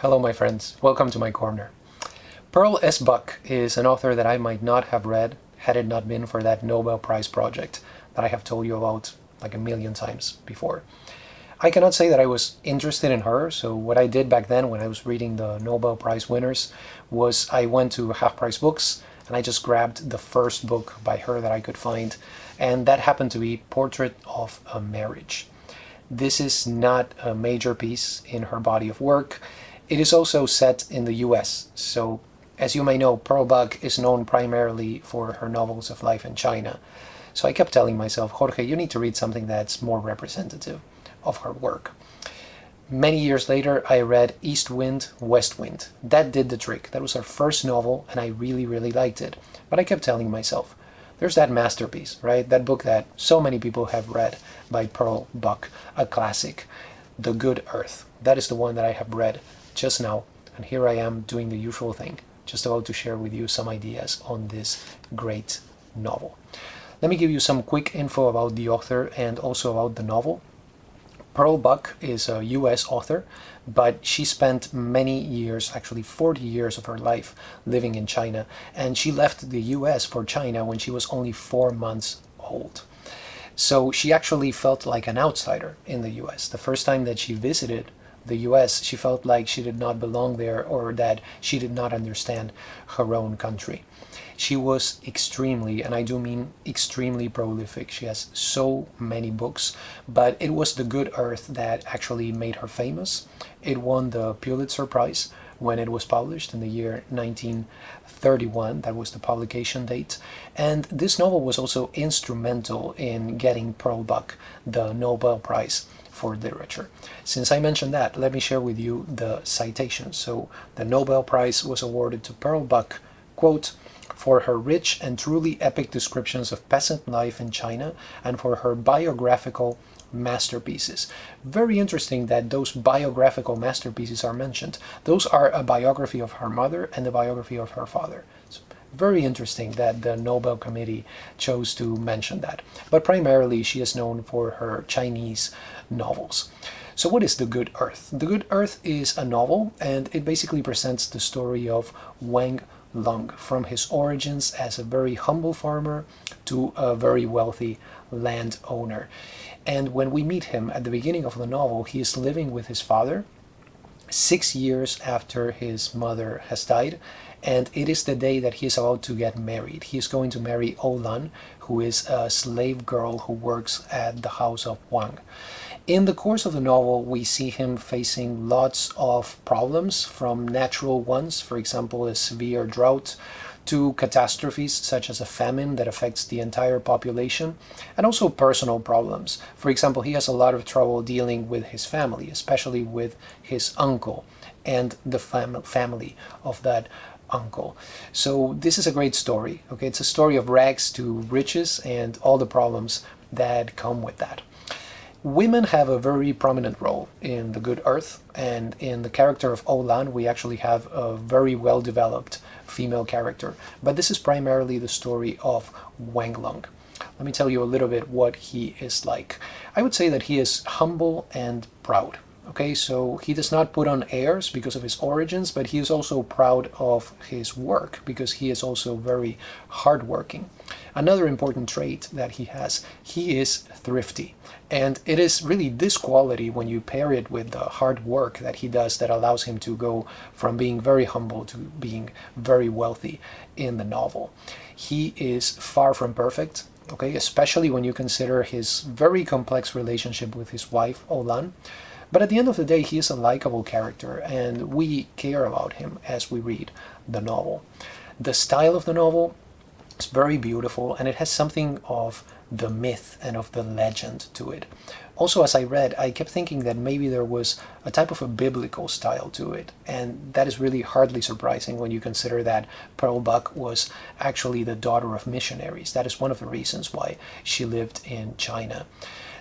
Hello, my friends. Welcome to my corner. Pearl S. Buck is an author that I might not have read had it not been for that Nobel Prize project that I have told you about like a million times before. I cannot say that I was interested in her, so what I did back then when I was reading the Nobel Prize winners was I went to Half Price Books and I just grabbed the first book by her that I could find, and that happened to be Portrait of a Marriage. This is not a major piece in her body of work. It is also set in the US, so as you may know, Pearl Buck is known primarily for her novels of life in China. So I kept telling myself, Jorge, you need to read something that's more representative of her work. Many years later, I read East Wind, West Wind. That did the trick. That was her first novel, and I really, really liked it. But I kept telling myself, there's that masterpiece, right? That book that so many people have read by Pearl Buck, a classic, The Good Earth. That is the one that I have read just now, and here I am doing the usual thing, just about to share with you some ideas on this great novel. Let me give you some quick info about the author and also about the novel. Pearl Buck is a US author, but she spent many years, actually 40 years of her life, living in China, and she left the US for China when she was only four months old. So she actually felt like an outsider in the US. The first time that she visited the US, she felt like she did not belong there or that she did not understand her own country. She was extremely, and I do mean extremely prolific. She has so many books, but it was The Good Earth that actually made her famous. It won the Pulitzer Prize when it was published in the year 1931. That was the publication date. And this novel was also instrumental in getting Pearl Buck the Nobel Prize for literature. Since I mentioned that, let me share with you the citations. So the Nobel Prize was awarded to Pearl Buck, quote, for her rich and truly epic descriptions of peasant life in China and for her biographical masterpieces. Very interesting that those biographical masterpieces are mentioned. Those are a biography of her mother and a biography of her father. Very interesting that the Nobel Committee chose to mention that. But primarily, she is known for her Chinese novels. So what is The Good Earth? The Good Earth is a novel and it basically presents the story of Wang Lung from his origins as a very humble farmer to a very wealthy landowner. And when we meet him at the beginning of the novel, he is living with his father six years after his mother has died and it is the day that he is about to get married. He is going to marry Olan, who is a slave girl who works at the house of Wang. In the course of the novel, we see him facing lots of problems, from natural ones, for example, a severe drought, to catastrophes such as a famine that affects the entire population, and also personal problems. For example, he has a lot of trouble dealing with his family, especially with his uncle and the fam family of that uncle. So this is a great story. Okay, it's a story of rags to riches and all the problems that come with that. Women have a very prominent role in The Good Earth, and in the character of Olan, we actually have a very well developed female character. But this is primarily the story of Wang Lung. Let me tell you a little bit what he is like. I would say that he is humble and proud. Okay, so he does not put on airs because of his origins, but he is also proud of his work because he is also very hardworking. Another important trait that he has, he is thrifty. And it is really this quality, when you pair it with the hard work that he does, that allows him to go from being very humble to being very wealthy in the novel. He is far from perfect, okay, especially when you consider his very complex relationship with his wife, Olan. But at the end of the day, he is a likable character, and we care about him as we read the novel. The style of the novel is very beautiful, and it has something of the myth and of the legend to it. Also, as I read, I kept thinking that maybe there was a type of a biblical style to it, and that is really hardly surprising when you consider that Pearl Buck was actually the daughter of missionaries. That is one of the reasons why she lived in China.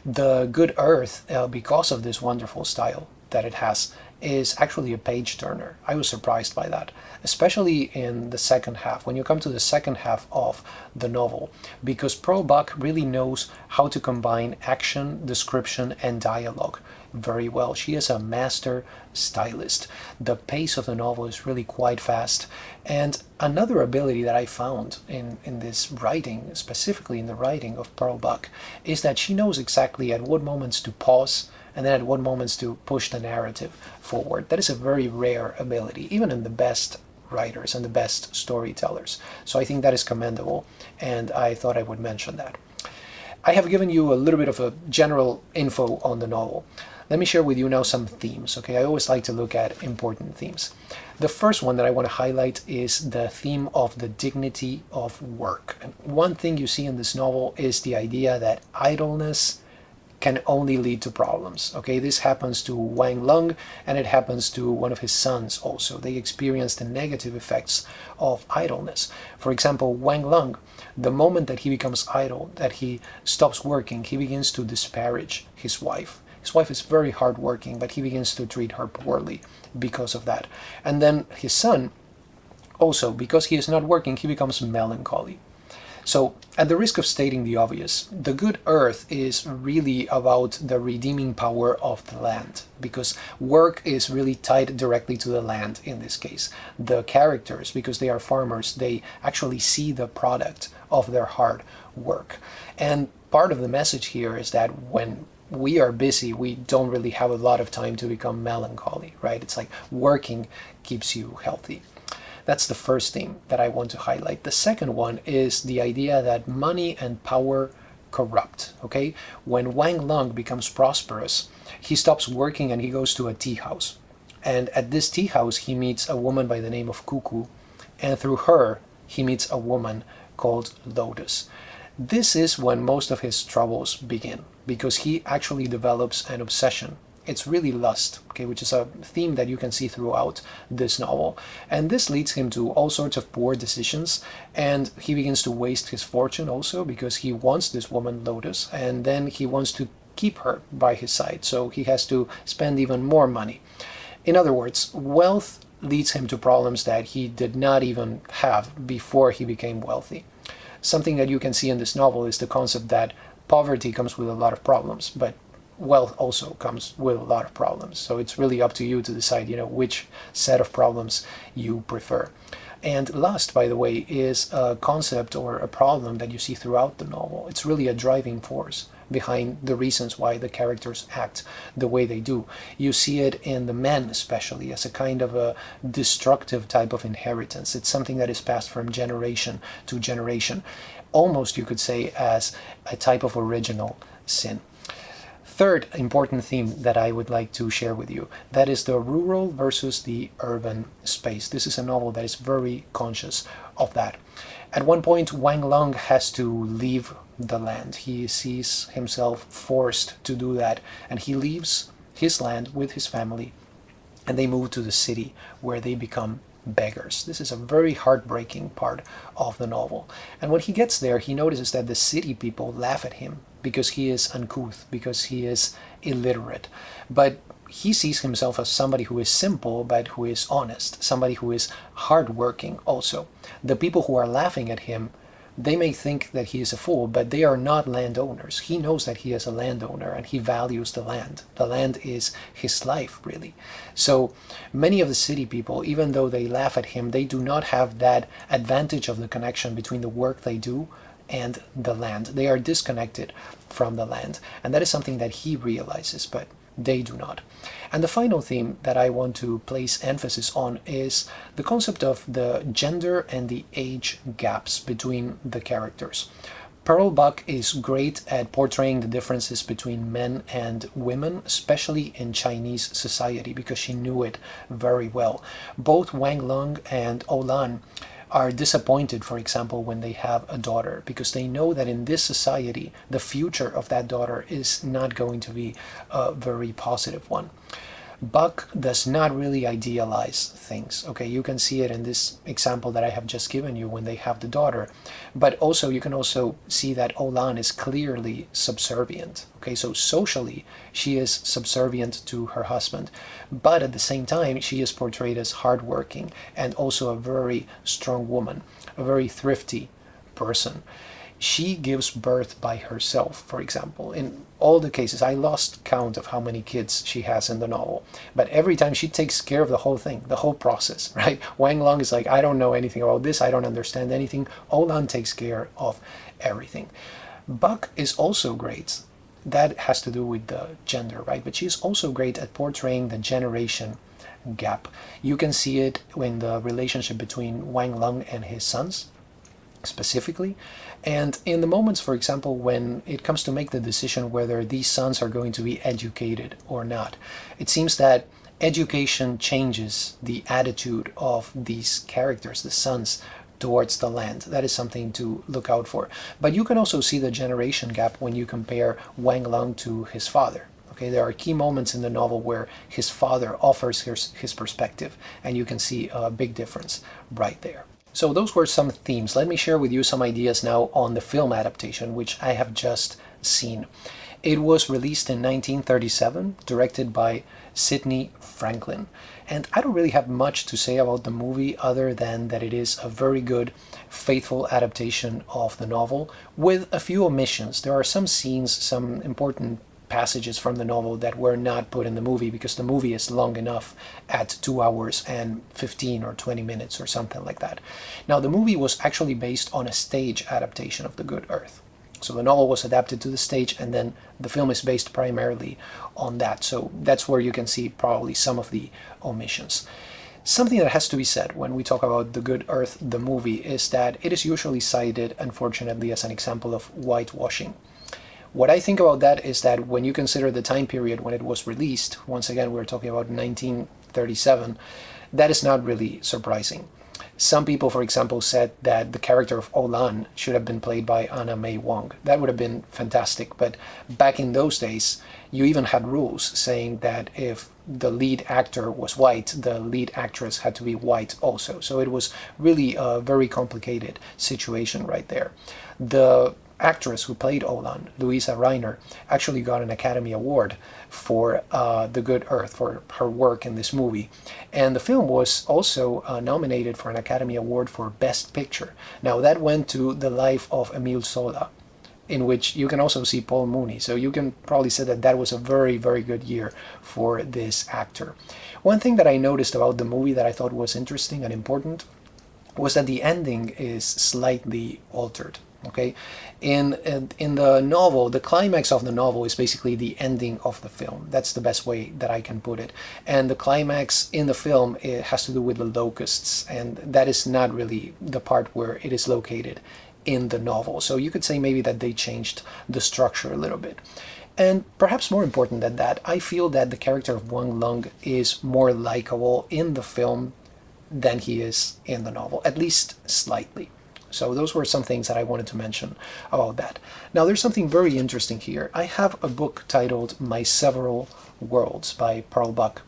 The Good Earth, uh, because of this wonderful style that it has, is actually a page turner. I was surprised by that, especially in the second half, when you come to the second half of the novel, because Pearl Buck really knows how to combine action, description, and dialogue very well. She is a master stylist. The pace of the novel is really quite fast. And another ability that I found in, in this writing, specifically in the writing of Pearl Buck, is that she knows exactly at what moments to pause and then at what moments to push the narrative forward. That is a very rare ability, even in the best writers and the best storytellers. So I think that is commendable, and I thought I would mention that. I have given you a little bit of a general info on the novel. Let me share with you now some themes, okay? I always like to look at important themes. The first one that I want to highlight is the theme of the dignity of work. And one thing you see in this novel is the idea that idleness can only lead to problems. Okay, this happens to Wang Lung and it happens to one of his sons also. They experience the negative effects of idleness. For example, Wang Lung, the moment that he becomes idle, that he stops working, he begins to disparage his wife. His wife is very hardworking, but he begins to treat her poorly because of that. And then his son, also, because he is not working, he becomes melancholy. So, at the risk of stating the obvious, the good earth is really about the redeeming power of the land, because work is really tied directly to the land in this case. The characters, because they are farmers, they actually see the product of their hard work. And part of the message here is that when we are busy, we don't really have a lot of time to become melancholy, right? It's like working keeps you healthy. That's the first thing that I want to highlight. The second one is the idea that money and power corrupt, okay? When Wang Lung becomes prosperous, he stops working and he goes to a tea house. And at this tea house, he meets a woman by the name of Cuckoo, and through her, he meets a woman called Lotus. This is when most of his troubles begin because he actually develops an obsession. It's really lust, okay, which is a theme that you can see throughout this novel. And this leads him to all sorts of poor decisions, and he begins to waste his fortune also because he wants this woman, Lotus, and then he wants to keep her by his side, so he has to spend even more money. In other words, wealth leads him to problems that he did not even have before he became wealthy something that you can see in this novel is the concept that poverty comes with a lot of problems, but wealth also comes with a lot of problems. So it's really up to you to decide, you know, which set of problems you prefer. And lust, by the way, is a concept or a problem that you see throughout the novel. It's really a driving force behind the reasons why the characters act the way they do. You see it in the men, especially, as a kind of a destructive type of inheritance. It's something that is passed from generation to generation, almost, you could say, as a type of original sin. Third important theme that I would like to share with you, that is the rural versus the urban space. This is a novel that is very conscious of that. At one point, Wang Lung has to leave the land. He sees himself forced to do that, and he leaves his land with his family, and they move to the city where they become beggars. This is a very heartbreaking part of the novel. And when he gets there, he notices that the city people laugh at him because he is uncouth, because he is illiterate. But he sees himself as somebody who is simple but who is honest, somebody who is hardworking also. The people who are laughing at him they may think that he is a fool, but they are not landowners. He knows that he is a landowner and he values the land. The land is his life, really. So many of the city people, even though they laugh at him, they do not have that advantage of the connection between the work they do and the land. They are disconnected from the land. And that is something that he realizes, but they do not. And the final theme that I want to place emphasis on is the concept of the gender and the age gaps between the characters. Pearl Buck is great at portraying the differences between men and women, especially in Chinese society, because she knew it very well. Both Wang Lung and Olan are disappointed, for example, when they have a daughter, because they know that in this society, the future of that daughter is not going to be a very positive one. Buck does not really idealize things. Okay, you can see it in this example that I have just given you when they have the daughter, but also you can also see that Olan is clearly subservient. Okay, so socially she is subservient to her husband, but at the same time she is portrayed as hardworking and also a very strong woman, a very thrifty person she gives birth by herself, for example. In all the cases, I lost count of how many kids she has in the novel, but every time she takes care of the whole thing, the whole process, right? Wang Lang is like, I don't know anything about this, I don't understand anything. Olan takes care of everything. Buck is also great. That has to do with the gender, right? But she's also great at portraying the generation gap. You can see it in the relationship between Wang Lang and his sons specifically. And in the moments, for example, when it comes to make the decision whether these sons are going to be educated or not, it seems that education changes the attitude of these characters, the sons, towards the land. That is something to look out for. But you can also see the generation gap when you compare Wang Lang to his father. Okay, there are key moments in the novel where his father offers his, his perspective, and you can see a big difference right there. So those were some themes. Let me share with you some ideas now on the film adaptation, which I have just seen. It was released in 1937, directed by Sidney Franklin. And I don't really have much to say about the movie other than that it is a very good, faithful adaptation of the novel with a few omissions. There are some scenes, some important passages from the novel that were not put in the movie because the movie is long enough at two hours and 15 or 20 minutes or something like that. Now, the movie was actually based on a stage adaptation of The Good Earth. So the novel was adapted to the stage, and then the film is based primarily on that. So that's where you can see probably some of the omissions. Something that has to be said when we talk about The Good Earth, the movie, is that it is usually cited, unfortunately, as an example of whitewashing. What I think about that is that when you consider the time period when it was released, once again, we're talking about 1937, that is not really surprising. Some people, for example, said that the character of Olan should have been played by Anna May Wong. That would have been fantastic. But back in those days, you even had rules saying that if the lead actor was white, the lead actress had to be white also. So it was really a very complicated situation right there. The actress who played Olan, Luise Rainer, actually got an Academy Award for uh, The Good Earth, for her work in this movie. And the film was also uh, nominated for an Academy Award for Best Picture. Now, that went to The Life of Emile Zola, in which you can also see Paul Muni. So you can probably say that that was a very, very good year for this actor. One thing that I noticed about the movie that I thought was interesting and important was that the ending is slightly altered okay? In in the novel the climax of the novel is basically the ending of the film. That's the best way that i can put it. And the climax in the film it has to do with the locusts and that is not really the part where it is located in the novel. So you could say maybe that they changed the structure a little bit. And perhaps more important than that, I feel that the character of Wang lung is more likable in the film than he is in the novel, at least slightly. So those were some things that I wanted to mention about that. Now there's something very interesting here. I have a book titled My Several Worlds by Pearl Buck.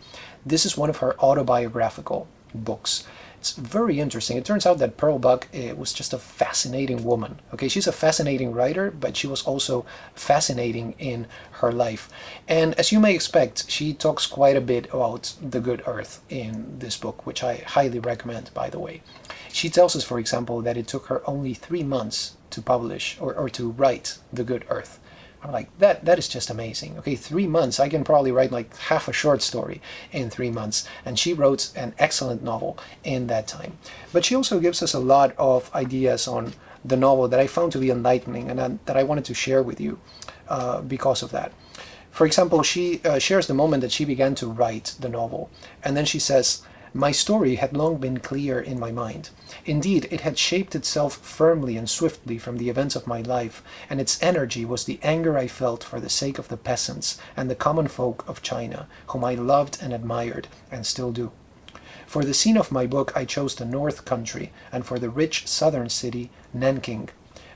This is one of her autobiographical books. It's very interesting. It turns out that Pearl Buck uh, was just a fascinating woman. Okay, she's a fascinating writer, but she was also fascinating in her life. And as you may expect, she talks quite a bit about the good earth in this book, which I highly recommend, by the way. She tells us, for example, that it took her only three months to publish or, or to write The Good Earth. I'm like, that that is just amazing. Okay, three months. I can probably write like half a short story in three months. And she wrote an excellent novel in that time. But she also gives us a lot of ideas on the novel that I found to be enlightening and that I wanted to share with you uh, because of that. For example, she uh, shares the moment that she began to write the novel. And then she says, my story had long been clear in my mind. Indeed, it had shaped itself firmly and swiftly from the events of my life, and its energy was the anger I felt for the sake of the peasants and the common folk of China, whom I loved and admired, and still do. For the scene of my book I chose the North Country, and for the rich southern city, Nanking.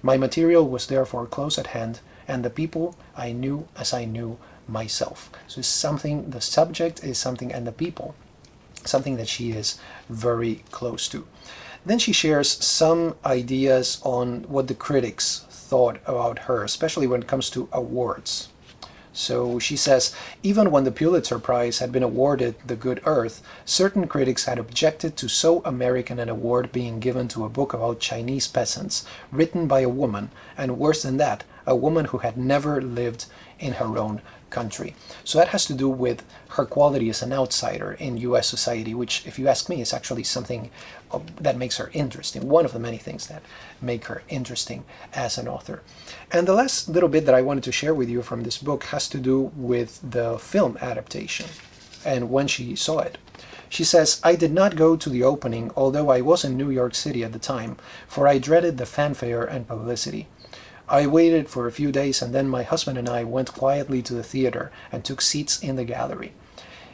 My material was therefore close at hand, and the people I knew as I knew myself. So something, the subject is something, and the people, something that she is very close to. Then she shares some ideas on what the critics thought about her, especially when it comes to awards. So she says, even when the Pulitzer Prize had been awarded The Good Earth, certain critics had objected to so American an award being given to a book about Chinese peasants, written by a woman, and worse than that, a woman who had never lived in her own country. So that has to do with her quality as an outsider in US society, which, if you ask me, is actually something that makes her interesting. One of the many things that make her interesting as an author. And the last little bit that I wanted to share with you from this book has to do with the film adaptation and when she saw it. She says, I did not go to the opening, although I was in New York City at the time, for I dreaded the fanfare and publicity. I waited for a few days and then my husband and I went quietly to the theater and took seats in the gallery.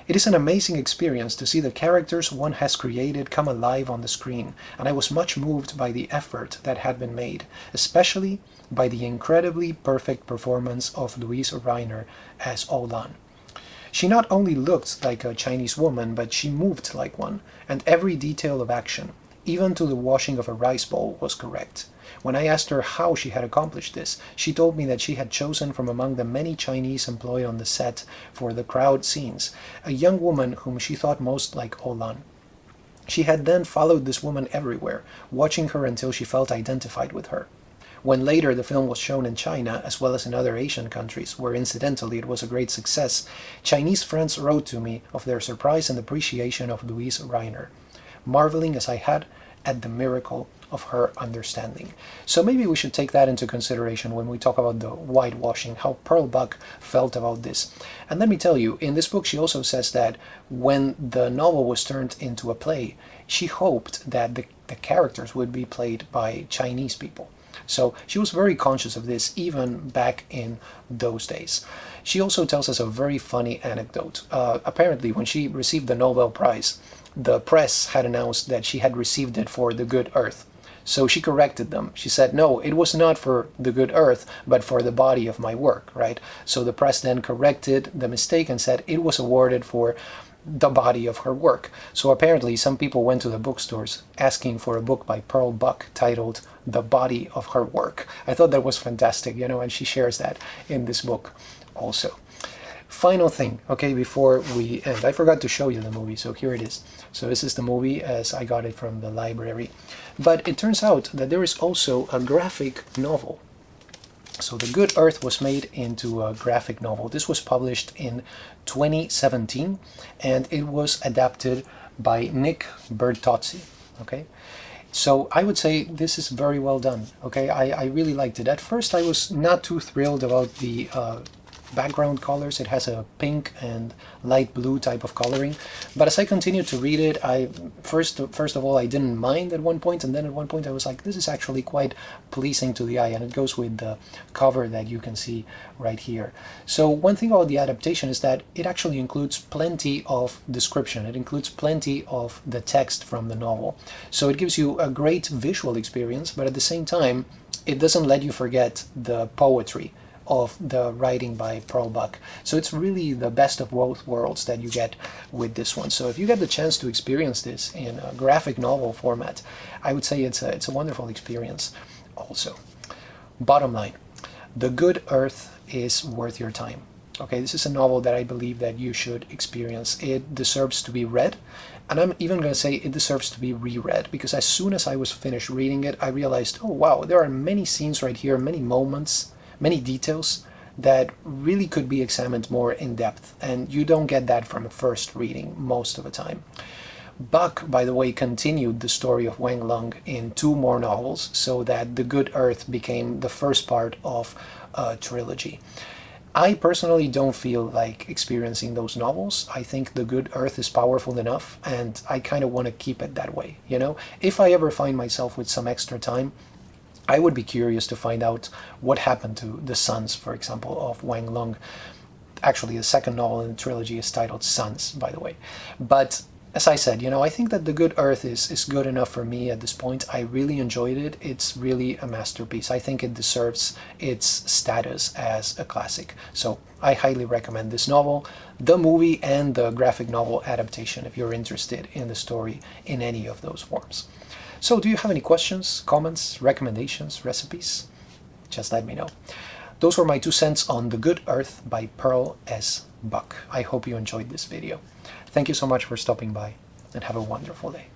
It is an amazing experience to see the characters one has created come alive on the screen, and I was much moved by the effort that had been made, especially by the incredibly perfect performance of Luise Rainer as Olan. She not only looked like a Chinese woman, but she moved like one, and every detail of action, even to the washing of a rice bowl, was correct. When I asked her how she had accomplished this, she told me that she had chosen from among the many Chinese employed on the set for the crowd scenes a young woman whom she thought most like Olan. She had then followed this woman everywhere, watching her until she felt identified with her. When later the film was shown in China, as well as in other Asian countries, where incidentally it was a great success, Chinese friends wrote to me of their surprise and appreciation of Luise Rainer, marveling as I had at the miracle of her understanding. So maybe we should take that into consideration when we talk about the whitewashing, how Pearl Buck felt about this. And let me tell you, in this book she also says that when the novel was turned into a play, she hoped that the, the characters would be played by Chinese people. So she was very conscious of this even back in those days. She also tells us a very funny anecdote. Uh, apparently, when she received the Nobel Prize, the press had announced that she had received it for The Good Earth. So she corrected them. She said, no, it was not for the good earth, but for the body of my work, right? So the press then corrected the mistake and said it was awarded for the body of her work. So apparently some people went to the bookstores asking for a book by Pearl Buck titled The Body of Her Work. I thought that was fantastic, you know, and she shares that in this book also. Final thing, okay, before we end. I forgot to show you the movie, so here it is. So this is the movie as I got it from the library. But it turns out that there is also a graphic novel. So The Good Earth was made into a graphic novel. This was published in 2017 and it was adapted by Nick Bertozzi, okay? So I would say this is very well done, okay? I, I really liked it. At first I was not too thrilled about the uh, background colors. It has a pink and light blue type of coloring. But as I continued to read it, I first first of all I didn't mind at one point, and then at one point I was like, this is actually quite pleasing to the eye, and it goes with the cover that you can see right here. So one thing about the adaptation is that it actually includes plenty of description. It includes plenty of the text from the novel. So it gives you a great visual experience, but at the same time, it doesn't let you forget the poetry of the writing by Pearl Buck. So it's really the best of both worlds that you get with this one. So if you get the chance to experience this in a graphic novel format, I would say it's a, it's a wonderful experience also. Bottom line, The Good Earth is worth your time. Okay, this is a novel that I believe that you should experience. It deserves to be read, and I'm even going to say it deserves to be reread because as soon as I was finished reading it, I realized, oh wow, there are many scenes right here, many moments many details that really could be examined more in depth and you don't get that from a first reading most of the time. Buck, by the way, continued the story of Wang Lung in two more novels so that The Good Earth became the first part of a trilogy. I personally don't feel like experiencing those novels. I think The Good Earth is powerful enough and I kind of want to keep it that way, you know? If I ever find myself with some extra time, I would be curious to find out what happened to the sons, for example, of Wang Lung. Actually, the second novel in the trilogy is titled Sons, by the way. But as I said, you know, I think that The Good Earth is, is good enough for me at this point. I really enjoyed it. It's really a masterpiece. I think it deserves its status as a classic. So I highly recommend this novel, the movie, and the graphic novel adaptation if you're interested in the story in any of those forms. So do you have any questions, comments, recommendations, recipes? Just let me know. Those were my two cents on The Good Earth by Pearl S. Buck. I hope you enjoyed this video. Thank you so much for stopping by and have a wonderful day.